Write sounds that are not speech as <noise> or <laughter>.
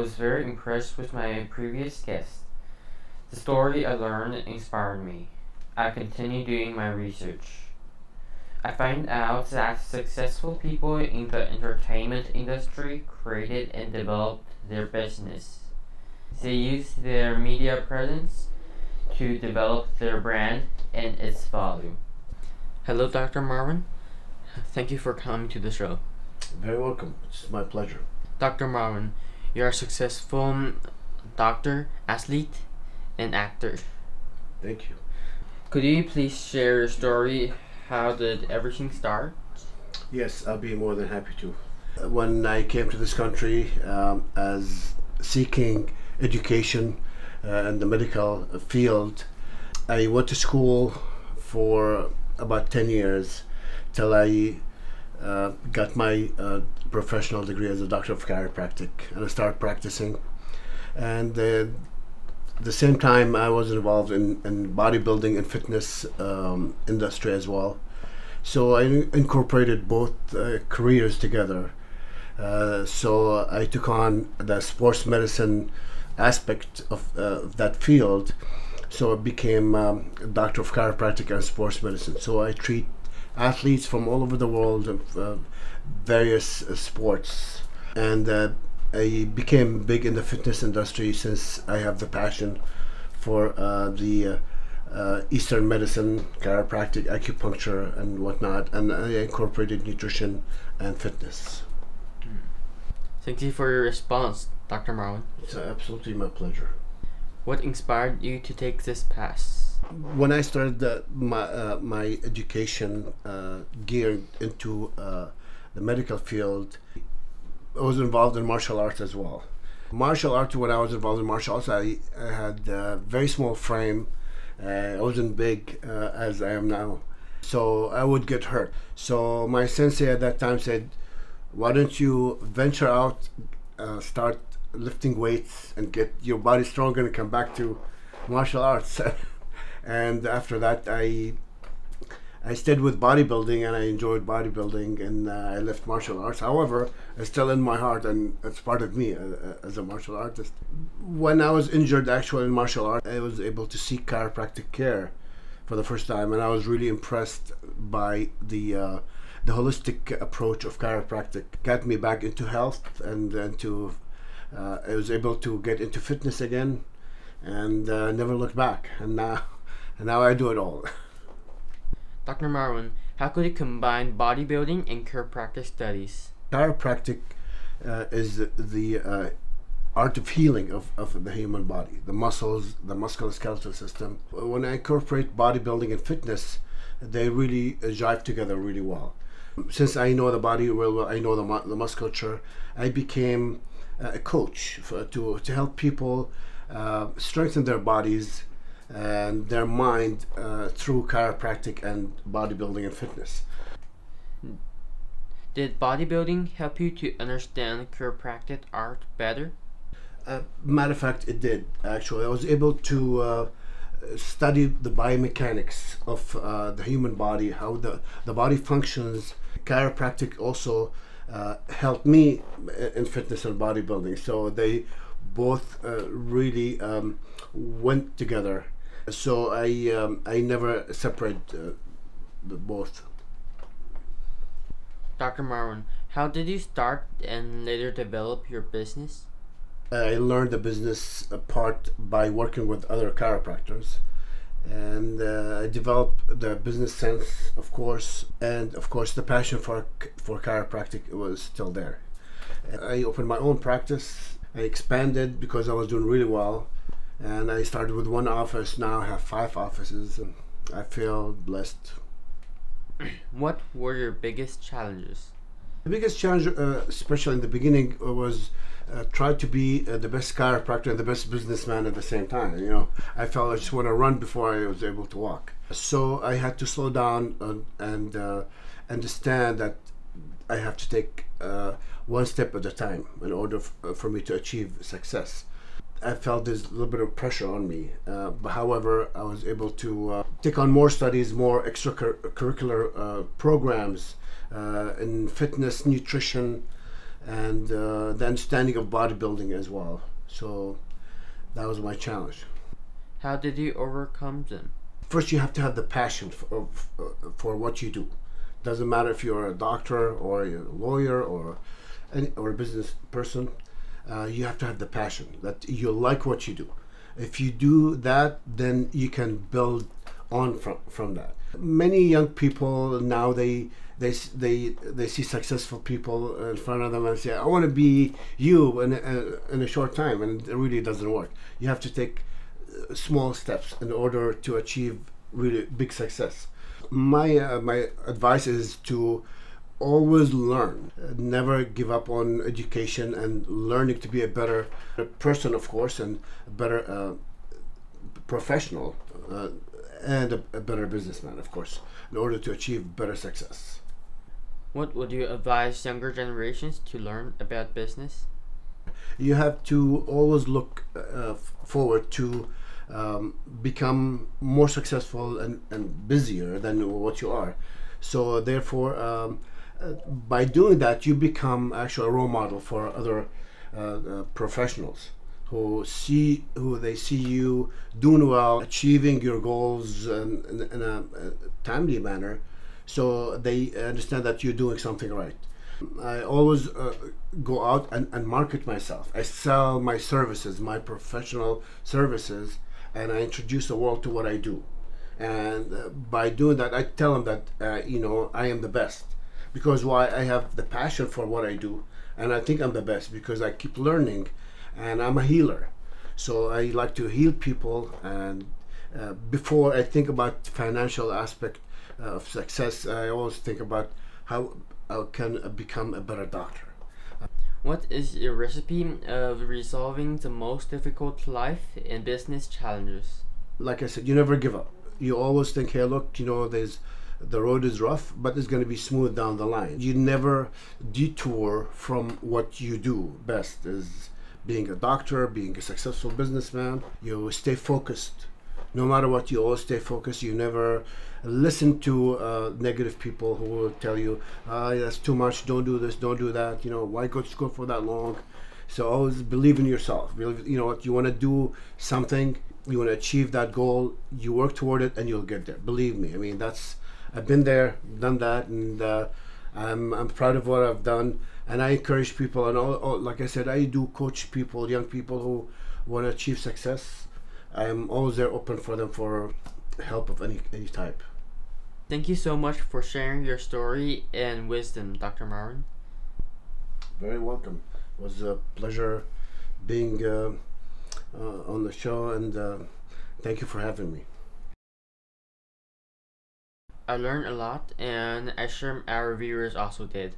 was very impressed with my previous guest. The story I learned inspired me. I continue doing my research. I find out that successful people in the entertainment industry created and developed their business. They used their media presence to develop their brand and its value. Hello, Dr. Marwan. Thank you for coming to the show. Very welcome. It's my pleasure. Dr. Marwan, you're a successful doctor, athlete, and actor. Thank you. Could you please share your story? How did everything start? Yes, I'll be more than happy to. When I came to this country um, as seeking education uh, in the medical field, I went to school for about 10 years till I uh, got my uh, professional degree as a doctor of chiropractic and I started practicing. And uh, the same time, I was involved in, in bodybuilding and fitness um, industry as well. So I incorporated both uh, careers together. Uh, so I took on the sports medicine aspect of uh, that field. So I became um, a doctor of chiropractic and sports medicine. So I treat athletes from all over the world uh, various uh, sports. And uh, I became big in the fitness industry since I have the passion for uh, the uh, uh, Eastern medicine, chiropractic, acupuncture, and whatnot, and I incorporated nutrition and fitness. Thank you for your response, Dr. Marwan. It's absolutely my pleasure. What inspired you to take this path? When I started uh, my uh, my education uh, geared into uh, the medical field, I was involved in martial arts as well. Martial arts, when I was involved in martial arts, I, I had a very small frame. Uh, I wasn't big uh, as I am now. So I would get hurt. So my sensei at that time said, why don't you venture out, uh, start lifting weights and get your body stronger and come back to martial arts. <laughs> and after that, I I stayed with bodybuilding and I enjoyed bodybuilding and uh, I left martial arts. However, it's still in my heart and it's part of me uh, uh, as a martial artist. When I was injured actually in martial art, I was able to seek chiropractic care for the first time and I was really impressed by the uh, the holistic approach of chiropractic. Got me back into health and into uh, I was able to get into fitness again and uh, never looked back and now <laughs> and now I do it all. <laughs> Dr. Marwan, how could you combine bodybuilding and chiropractic studies? Chiropractic uh, is the uh, art of healing of, of the human body, the muscles, the musculoskeletal system. When I incorporate bodybuilding and fitness, they really uh, jive together really well. Since I know the body well, I know the, mu- the musculature, I became a coach for, to, to help people uh, strengthen their bodies and their mind uh, through chiropractic and bodybuilding and fitness. Did bodybuilding help you to understand chiropractic art better? Uh, matter of fact, it did actually. I was able to uh, study the biomechanics of uh, the human body, how the, the body functions. Chiropractic also uh, helped me in fitness and bodybuilding. So they both uh, really um, went together so I um, I never separate uh, both. Dr. Marwan, how did you start and later develop your business? I learned the business part by working with other chiropractors, and uh, I developed the business sense, of course, and of course the passion for for chiropractic was still there. I opened my own practice. I expanded because I was doing really well and I started with one office. Now I have five offices, and I feel blessed. What were your biggest challenges? The biggest challenge, uh, especially in the beginning, uh, was uh, try to be uh, the best chiropractor and the best businessman at the same time. You know, I felt I just want to run before I was able to walk. So I had to slow down and, and uh, understand that I have to take uh, one step at a time in order for me to achieve success. I felt there's a little bit of pressure on me. Uh, but however, I was able to uh, take on more studies, more extracurricular uh, programs uh, in fitness, nutrition, and uh, the understanding of bodybuilding as well. So that was my challenge. How did you overcome them? First, you have to have the passion for, for what you do. Doesn't matter if you're a doctor or a lawyer or any, or a business person. Uh, you have to have the passion that you like what you do. If you do that, then you can build on from from that. Many young people now they they they they see successful people in front of them and say, "I want to be you in a, in a short time," and it really doesn't work. You have to take uh, small steps in order to achieve really big success. My uh, my advice is to always learn. Never give up on education and learning to be a better person of course and a better uh, professional uh, and a, a, better businessman of course in order to achieve better success. What would you advise younger generations to learn about business? You have to always look uh, forward to um, become more successful and, and busier than what you are. So therefore um, by doing that, you become actually a role model for other uh, uh, professionals who see who they see you doing well, achieving your goals in, in, in a, a, timely manner, so they understand that you're doing something right. I always uh, go out and, and market myself. I sell my services, my professional services, and I introduce the world to what I do. And uh, by doing that, I tell them that uh, you know I am the best because why I have the passion for what I do, and I think I'm the best because I keep learning, and I'm a healer. So I like to heal people, and uh, before I think about financial aspect of success, I always think about how I can become a better doctor. What is your recipe of resolving the most difficult life and business challenges? Like I said, you never give up. You always think, hey, look, you know, there's the road is rough, but it's going to be smooth down the line. You never detour from what you do best is being a doctor, being a successful businessman. You stay focused. No matter what, you always stay focused. You never listen to uh, negative people who will tell you, ah, that's too much, don't do this, don't do that, you know, why go to school for that long? So always believe in yourself. Believe, you know what, you want to do something, you want to achieve that goal, you work toward it and you'll get there. Believe me. I mean, that's I've been there, done that, and uh, I'm I'm proud of what I've done. And I encourage people, and all, all, like I said, I do coach people, young people who want to achieve success. I'm always there, open for them for help of any any type. Thank you so much for sharing your story and wisdom, Dr. Marwan. Very welcome. It was a pleasure being uh, uh, on the show, and uh, thank you for having me. I learned a lot, and I'm sure our viewers also did.